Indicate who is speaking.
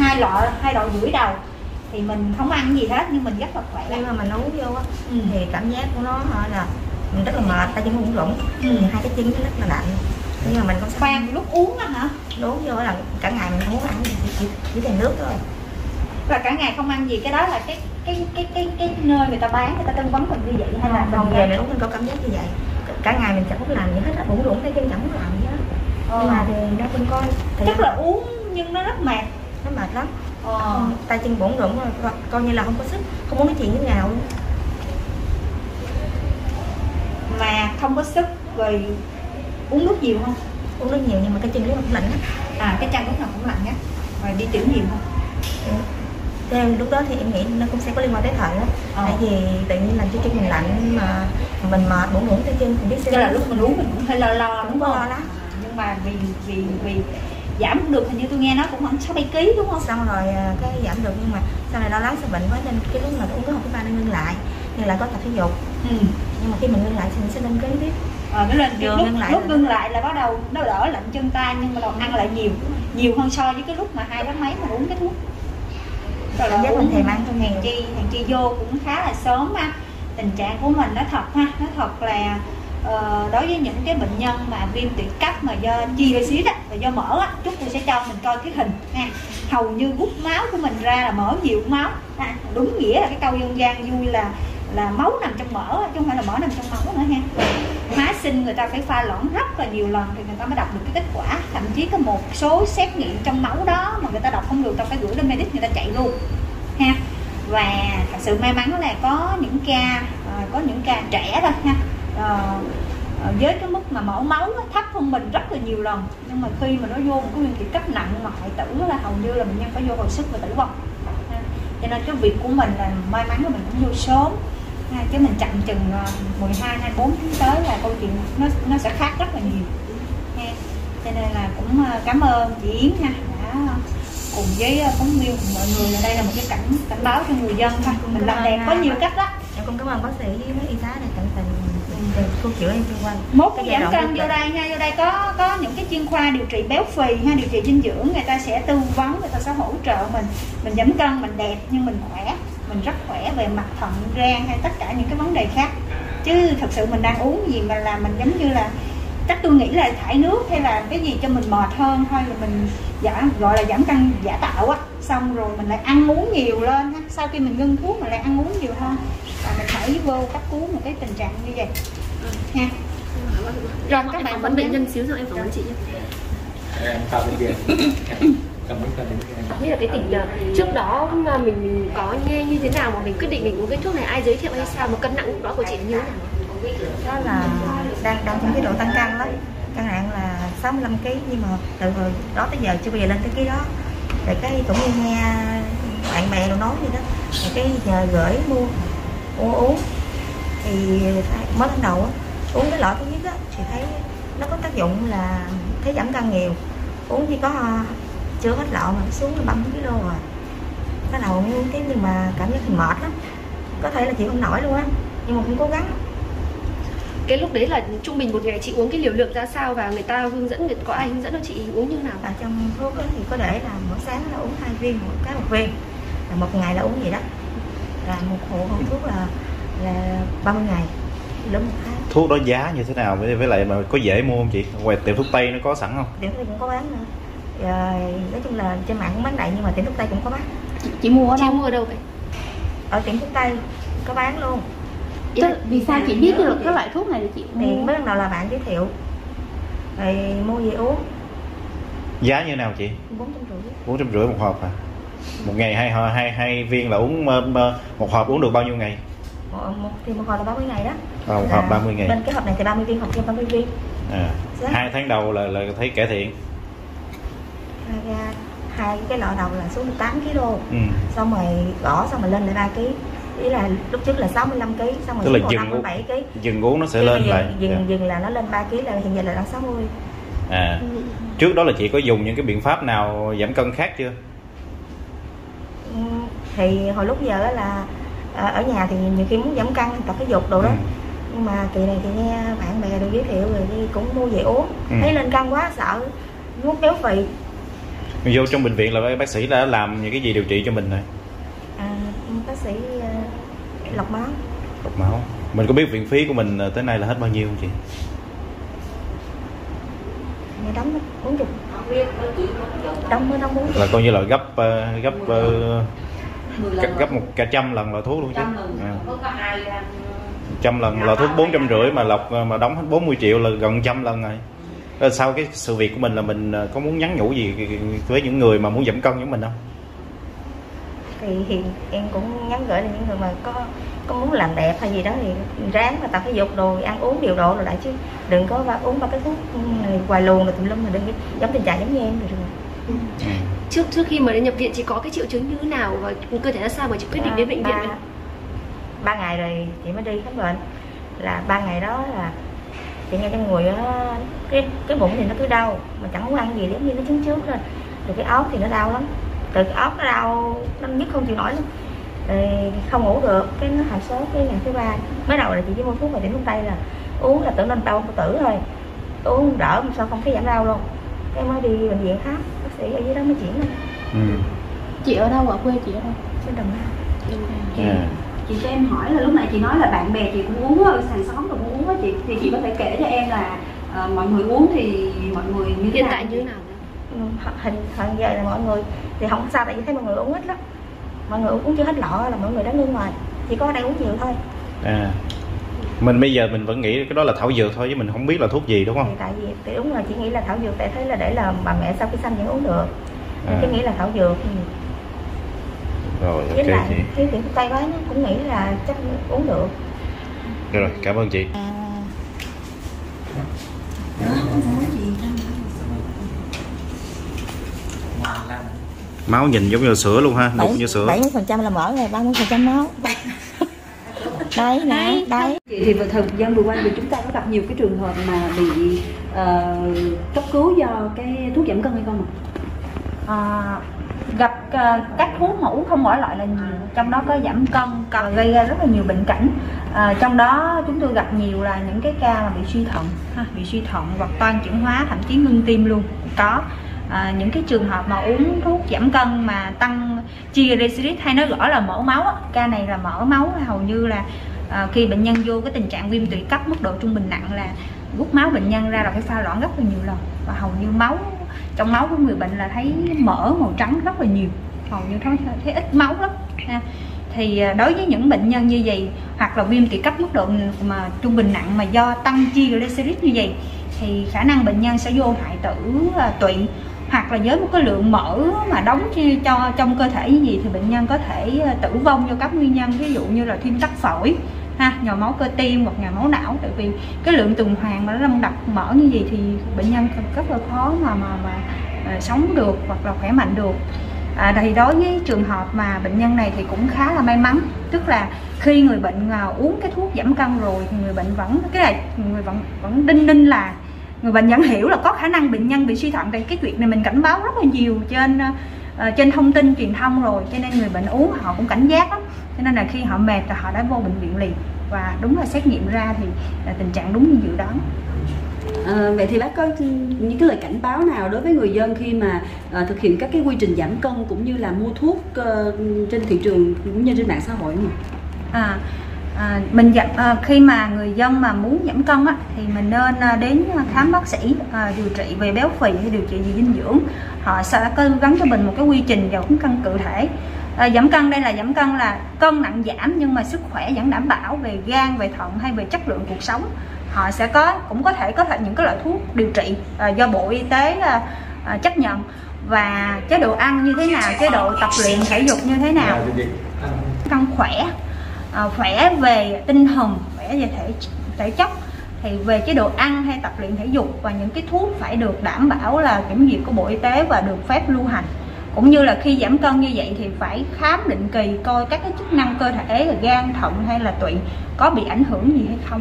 Speaker 1: hai lọ hai lọ rưỡi đầu. Thì mình không ăn gì hết nhưng mình rất là khỏe.
Speaker 2: Nhưng mà mình uống vô á
Speaker 1: ừ.
Speaker 2: thì cảm giác của nó là mình rất là mệt tay chân cũng rủng
Speaker 1: Ừ.
Speaker 2: hai cái chân nó rất là lạnh. Nhưng mà mình không
Speaker 1: khoan lúc uống á hả?
Speaker 2: Uống vô là cả ngày mình không muốn ăn gì chỉ chỉ, chỉ là nước thôi.
Speaker 1: Và cả ngày không ăn gì cái đó là cái cái cái cái cái nơi người ta bán người ta tư vấn mình như vậy hay là
Speaker 2: không về mình uống mình có cảm giác như vậy. Cả ngày mình chẳng có làm gì hết á bụng rủng tay chân chẳng có làm gì hết.
Speaker 1: Ờ.
Speaker 2: nhưng mà thì ra bên coi thì
Speaker 1: chắc là uống nhưng nó rất mệt
Speaker 2: nó mệt lắm.
Speaker 1: Ờ.
Speaker 2: tay chân rồi co- coi như là không có sức không muốn nói chuyện với nào luôn.
Speaker 1: Mà không có sức rồi uống nước nhiều không?
Speaker 2: Uống nước nhiều nhưng mà cái chân lúc nào cũng lạnh hết
Speaker 1: à cái chân lúc nào cũng lạnh á. Rồi đi tiểu nhiều không?
Speaker 2: Theo lúc đó thì em nghĩ nó cũng sẽ có liên quan tới thời đó
Speaker 1: Ờ.
Speaker 2: tại vì tự nhiên làm cho chân mình lạnh mà mình mệt bụng rủng tay chân mình biết
Speaker 1: tức là lúc mình uống mình cũng hơi lo lo đúng không?
Speaker 2: lo lắm.
Speaker 1: nhưng mà vì vì vì giảm được hình như tôi nghe nói cũng khoảng sáu bảy ký đúng không?
Speaker 2: Xong rồi à, cái giảm được nhưng mà sau này lo lắng sau bệnh quá nên cái lúc mà uống cái hộp thứ ba nên ngưng lại nhưng lại có tập thể dục.
Speaker 1: Ừ.
Speaker 2: nhưng mà khi mình ngưng lại thì mình sẽ lên ký tiếp.
Speaker 1: Nó lên
Speaker 2: Vừa
Speaker 1: lúc,
Speaker 2: ngưng lại
Speaker 1: lúc ngưng lại là bắt đầu nó đỡ lạnh chân tay nhưng mà đầu ăn lại nhiều nhiều hơn so với cái lúc mà hai tháng mấy mà uống cái thuốc. Rồi
Speaker 2: giác mình thèm ăn trong
Speaker 1: hàng chi hàng chi vô cũng khá là sớm ha tình trạng của mình nó thật ha nó thật là ờ, đối với những cái bệnh nhân mà viêm tụy cấp mà do chi hơi xíu á và do mỡ á chút tôi sẽ cho mình coi cái hình ha hầu như hút máu của mình ra là mỡ nhiều máu. Ha. đúng nghĩa là cái câu dân gian vui là là máu nằm trong mỡ chứ không phải là mỡ nằm trong máu nữa ha hóa sinh người ta phải pha loãng rất là nhiều lần thì người ta mới đọc được cái kết quả. Thậm chí có một số xét nghiệm trong máu đó mà người ta đọc không được ta phải gửi lên medic người ta chạy luôn ha. Và thật sự may mắn là có những ca ờ, có những ca trẻ thôi ha uh, với cái mức mà mẫu máu nó thấp hơn mình rất là nhiều lần. Nhưng mà khi mà nó vô một cái nguyên kiện cấp nặng mà hoại tử là hầu như là bệnh nhân phải vô hồi sức và tử vong. Cho nên cái việc của mình là may mắn là mình cũng vô sớm. Chứ mình chậm chừng ờ, 12 24 tháng tới là câu chuyện nó nó sẽ khác rất là nhiều. Cho nên là cũng cảm ơn chị Yến ha đã cùng với phóng viên cùng mọi người ở đây là một cái cảnh cảnh báo cho người dân ha mình làm đẹp có nhiều cách đó
Speaker 2: em dạ, cũng cảm ơn bác sĩ với y tá này tận tình thuốc chữa em chuyên quan
Speaker 1: mốt
Speaker 2: Cái
Speaker 1: giảm cân vô đây ha vô đây có có những cái chuyên khoa điều trị béo phì ha điều trị dinh dưỡng người ta sẽ tư vấn người ta sẽ hỗ trợ mình. Mình giảm cân mình đẹp nhưng mình khỏe mình rất khỏe về mặt thận gan hay tất cả những cái vấn đề khác. Chứ thật sự mình đang uống gì mà làm mình giống như là chắc tôi nghĩ là thải nước hay là cái gì cho mình mệt hơn thôi là mình giảm gọi là giảm cân giả tạo á. Xong rồi mình lại ăn uống nhiều lên ha sau khi mình ngưng thuốc mình lại ăn uống nhiều hơn và mình phải vô cấp cứu một cái tình trạng như vậy. Ha
Speaker 3: Rồi
Speaker 1: các bạn vẫn
Speaker 3: bệnh nhân xíu rồi em phỏng vấn chị nhé.
Speaker 4: em tạo điều kiện cảm ơn
Speaker 3: Như là cái tình ờ, trước đó mà mình, mình có nghe như thế nào mà mình quyết định mình uống cái thuốc này ai giới thiệu hay sao mà cân nặng lúc đó của chị là như thế nào?
Speaker 2: đó là đang đang trong cái độ tăng cân lắm cân nặng là 65 kg nhưng mà từ hồi đó tới giờ chưa bao giờ lên tới cái đó. Rồi cái cũng như nghe bạn bè đồ nói gì đó. Rồi cái giờ gửi mua uống uống thì mới ban đầu uống cái loại thứ nhất á, thì thấy nó có tác dụng là thấy giảm cân nhiều. Uống chỉ có ờ, chưa hết lọ mà xuống là 30 kg rồi bắt đầu uống cái nhưng mà cảm giác thì mệt lắm. Có thể là chịu không nổi luôn á nhưng mà cũng cố gắng.
Speaker 3: Cái lúc đấy là trung bình một ngày chị uống cái liều lượng ra sao và người ta hướng dẫn người có ai hướng dẫn cho chị uống như nào?
Speaker 2: ở trong thuốc thì có để là mỗi sáng là uống hai viên một cái một viên. Là một ngày là uống gì đó là một hộ hộp thuốc là là 30 ngày lớn một tháng.
Speaker 5: Thuốc đó giá như thế nào? Với với lại mà có dễ mua không chị? Ngoài tiệm thuốc tây nó có sẵn không?
Speaker 2: Tiệm thuốc tây cũng có bán nữa. Rồi nói chung là trên mạng cũng bán đại nhưng mà tiệm thuốc tây cũng có bán.
Speaker 1: Chị mua ở
Speaker 3: Chị
Speaker 1: đâu?
Speaker 3: mua ở đâu vậy?
Speaker 2: ở tiệm thuốc tây có bán luôn.
Speaker 1: Tức, vì sao chị biết được cái loại thuốc này để chị
Speaker 2: thì
Speaker 1: mua?
Speaker 2: mới ban đầu là bạn giới thiệu. Rồi mua về uống.
Speaker 5: Giá như nào chị?
Speaker 2: Bốn trăm rưỡi.
Speaker 5: Bốn trăm rưỡi một hộp à một ngày hai hai hai viên là uống ờ, ờ, một hộp uống được bao nhiêu ngày?
Speaker 2: Một, một thì một hộp là 30 ngày đó.
Speaker 5: À, một
Speaker 2: Là
Speaker 5: hộp 30 ngày.
Speaker 2: bên cái hộp này thì 30 viên hộp kia 30 viên.
Speaker 5: À,
Speaker 2: Giá.
Speaker 5: hai tháng đầu là là thấy cải thiện.
Speaker 2: Hai, hai cái lọ đầu là xuống được 8 kg
Speaker 5: ừ.
Speaker 2: xong rồi gõ xong rồi lên lại 3 kg ý là lúc trước là 65 kg xong rồi
Speaker 5: Tức là dừng
Speaker 2: 57 kg
Speaker 5: dừng uống nó sẽ
Speaker 2: mà
Speaker 5: lên
Speaker 2: dừng,
Speaker 5: lại.
Speaker 2: dừng,
Speaker 5: Dạ.
Speaker 2: dừng là nó lên 3 kg là hiện giờ là đang 60
Speaker 5: à. Trước đó là chị có dùng những cái biện pháp nào giảm cân khác chưa?
Speaker 2: Ừ, thì hồi lúc giờ là à, ở nhà thì nhiều khi muốn giảm cân tập thể dục đồ đó.
Speaker 5: Ừ.
Speaker 2: nhưng mà kỳ này thì nghe bạn bè được giới thiệu rồi đi cũng mua về uống.
Speaker 5: Ừ.
Speaker 2: thấy lên cân quá sợ nuốt béo phì.
Speaker 5: Mình vô trong bệnh viện là bác sĩ đã làm những cái gì điều trị cho mình rồi?
Speaker 2: À, bác sĩ ờ, lọc máu.
Speaker 5: Lọc máu. Mình có biết viện phí của mình ờ, tới nay là hết bao nhiêu không chị
Speaker 2: nghe đóng bốn chục đóng mới đóng bốn
Speaker 5: là coi như là gấp ờ, gấp ờ, gấp, gấp một cả trăm lần là thuốc luôn chứ. À. trăm lần là thuốc bốn trăm rưỡi mà lọc ờ, mà đóng hết 40 triệu là gần trăm lần rồi. Sau cái sự việc của mình là mình có muốn nhắn nhủ gì với những người mà muốn giảm cân giống mình không
Speaker 2: thì hiện em cũng nhắn gửi là những người mà có có muốn làm đẹp hay gì đó thì ráng mà tập thể dục rồi ăn uống điều độ rồi lại chứ. Đừng có ba, uống ba cái thuốc này hoài luồng rồi tùm lum mà đừng giống tình trạng giống như em rồi, rồi.
Speaker 5: ừ.
Speaker 3: trước trước khi mà đến nhập viện chị có cái triệu chứng như thế nào và cơ thể ra sao mà chị quyết định đến bệnh viện
Speaker 2: ba, ngày rồi chị mới đi khám bệnh. Là ba ngày đó là chị nghe trong người cái cái bụng thì nó cứ đau mà chẳng muốn ăn gì giống như nó trứng trước lên rồi cái óc thì nó đau lắm cái óc nó đau nó nhức không chịu nổi luôn. Rồi không ngủ được cái nó hạ sốt cái ngày thứ ba. Mới đầu là chị chỉ mua thuốc mà điểm trong tay là uống là tưởng lên đau tự tử thôi. Uống đỡ mà sao không thấy giảm đau luôn. Cái mới đi bệnh viện khác bác sĩ ở dưới đó mới chuyển lên
Speaker 5: Ừ.
Speaker 6: chị ở đâu ở quê chị ở đâu?
Speaker 2: Trên đồng nai.
Speaker 5: À.
Speaker 1: chị cho em hỏi là lúc nãy chị nói là bạn bè chị cũng uống ở hàng xóm cũng uống á chị thì chị có thể kể cho em là ờ, mọi người uống thì mọi người như thế
Speaker 3: hiện
Speaker 1: nào?
Speaker 3: tại như thế nào
Speaker 2: hình hình giờ là mọi người. Thì không sao tại vì thấy mọi người uống ít lắm. Mọi người uống chưa hết lọ là mọi người đã ngưng rồi. Chỉ có ở đây uống nhiều thôi.
Speaker 5: À. Mình bây giờ mình vẫn nghĩ cái đó là thảo dược thôi chứ mình không biết là thuốc gì đúng
Speaker 2: thì
Speaker 5: không
Speaker 2: tại vì thì đúng là chỉ nghĩ là thảo dược tại thấy là để là bà mẹ sau khi sanh vẫn uống được.
Speaker 5: À.
Speaker 2: à. nghĩ là thảo dược
Speaker 5: rồi
Speaker 2: với
Speaker 5: ok
Speaker 2: lại
Speaker 5: chị.
Speaker 2: cái tiểu tay quá nó cũng nghĩ là chắc uống được.
Speaker 5: Rồi cảm ơn chị máu nhìn giống như sữa luôn ha đục như sữa.
Speaker 2: bảy mươi phần trăm là mỡ ba mươi phần trăm máu. Đây nè đây
Speaker 1: thì vào thời gian vừa qua thì chúng ta có gặp nhiều cái trường hợp mà bị ờ, cấp cứu do cái thuốc giảm cân hay không ạ? À, gặp ờ, các thuốc mà uống không mỗi loại là nhiều. Trong đó có giảm cân còn gây ra rất là nhiều bệnh cảnh. Ờ, trong đó chúng tôi gặp nhiều là những cái ca mà bị suy thận ha, bị suy thận hoặc toan chuyển hóa thậm chí ngưng tim luôn. Có à, những cái trường hợp mà uống thuốc giảm cân mà tăng triglycerid hay nói rõ là mỡ máu á. ca này là mỡ máu hầu như là à, khi bệnh nhân vô cái tình trạng viêm tụy cấp mức độ trung bình nặng là rút máu bệnh nhân ra là phải pha loãng rất là nhiều lần và hầu như máu trong máu của người bệnh là thấy mỡ màu trắng rất là nhiều hầu như thấy, thấy ít máu lắm ha. thì ờ, đối với những bệnh nhân như vậy hoặc là viêm tụy cấp mức độ mà trung bình nặng mà do tăng triglycerid như vậy thì khả năng bệnh nhân sẽ vô hoại tử tụy hoặc là với một cái lượng mỡ mà đóng cho trong cơ thể như gì thì bệnh nhân có thể ờ, tử vong do các nguyên nhân ví dụ như là thuyên tắc phổi ha nhồi máu cơ tim hoặc nhồi máu não. Tại vì cái lượng tuần hoàn mà nó đông đặc mỡ như vậy thì bệnh nhân rất là khó mà mà mà à, sống được hoặc là khỏe mạnh được. À, thì đối với trường hợp mà bệnh nhân này thì cũng khá là may mắn tức là khi người bệnh ờ, uống cái thuốc giảm cân rồi thì người bệnh vẫn cái này người vẫn vẫn đinh ninh là người bệnh vẫn hiểu là có khả năng bệnh nhân bị suy thận thì cái chuyện này mình cảnh báo rất là nhiều trên ờ, trên thông tin truyền thông rồi cho nên người bệnh uống họ cũng cảnh giác lắm. Cho nên là khi họ mệt là họ đã vô bệnh viện liền. Và đúng là xét nghiệm ra thì là tình trạng đúng như dự đoán.
Speaker 7: À, vậy thì bác có những cái lời cảnh báo nào đối với người dân khi mà à, thực hiện các cái quy trình giảm cân cũng như là mua thuốc ờ, trên thị trường cũng như trên mạng xã hội không?
Speaker 1: à, à, mình giảm à, khi mà người dân mà muốn giảm cân á, thì mình nên à, đến khám bác sĩ à, điều trị về béo phì hay điều trị về dinh dưỡng. Họ sẽ tư vấn cho mình một cái quy trình giảm cân cụ thể. À, giảm cân đây là giảm cân là cân nặng giảm nhưng mà sức khỏe vẫn đảm bảo về gan về thận hay về chất lượng cuộc sống. Họ sẽ có cũng có thể có thể những cái loại thuốc điều trị à, do bộ y tế à, à, chấp nhận. Và chế độ ăn như thế nào chế độ tập luyện thể dục như thế nào? Cân khỏe à, khỏe về tinh thần khỏe về thể thể chất thì về chế độ ăn hay tập luyện thể dục và những cái thuốc phải được đảm bảo là kiểm duyệt của bộ y tế và được phép lưu hành. Cũng như là khi giảm cân như vậy thì phải khám định kỳ coi các cái chức năng cơ thể là gan thận hay là tụy có bị ảnh hưởng gì hay không.